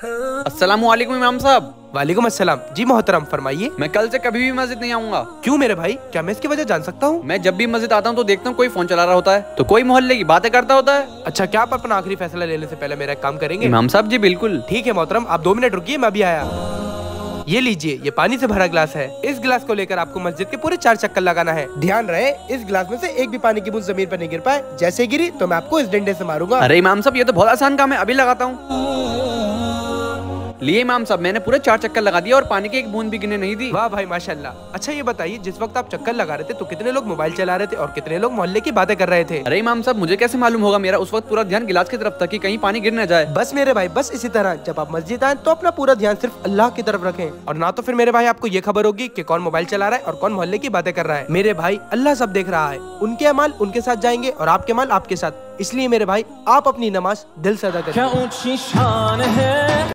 अस्सलाम वालेकुम इमाम साहब। वालेकुम अस्सलाम। जी मोहतरम फरमाइए। मैं कल से कभी भी मस्जिद नहीं आऊँगा। क्यों मेरे भाई? क्या मैं इसकी वजह जान सकता हूँ? मैं जब भी मस्जिद आता हूँ तो देखता हूँ कोई फ़ोन चला रहा होता है। तो कोई मोहल्ले की बातें करता होता है। अच्छा क्या आप अपना आखिरी फैसला लेने से पहले मेरा काम करेंगे? इमाम साहब जी बिल्कुल। ठीक है मोहतरम आप दो मिनट रुकिए मैं अभी आया। ये लीजिए ये पानी से भरा ग्लास है। इस ग्लास को लेकर आपको मस्जिद के पूरे चार चक्कर लगाना है। ध्यान रहे इस ग्लास में से एक भी पानी की बूंद ज़मीन पर नहीं गिर पाए। जैसे गिरी तो मैं आपको इस डंडे से मारूँगा। अरे इमाम साहब ये तो बहुत आसान काम है अभी लगाता हूँ। लिए इमाम साहब मैंने पूरे चार चक्कर लगा दिया और पानी की एक बूंद भी गिरने नहीं दी। वाह भाई माशाल्लाह। अच्छा ये बताइए जिस वक्त आप चक्कर लगा रहे थे तो कितने लोग मोबाइल चला रहे थे और कितने लोग मोहल्ले की बातें कर रहे थे? अरे इमाम साहब मुझे कैसे मालूम होगा? मेरा उस वक्त पूरा ध्यान गिलास की तरफ़ था कि कहीं पानी गिर न जाए। बस मेरे भाई बस इसी तरह। जब आप मस्जिद आए तो अपना पूरा ध्यान सिर्फ़ अल्लाह की तरफ़ रखें। और ना तो फिर मेरे भाई आपको ये खबर होगी कि कौन मोबाइल चला रहा है और कौन मोहल्ले की बातें कर रहा है। मेरे भाई अल्लाह सब देख रहा है। उनके अमाल उनके साथ जाएँगे और आपके अमाल आपके साथ। इसलिए मेरे भाई आप अपनी नमाज़ दिल से अदा करें क्या ऊँची शान है?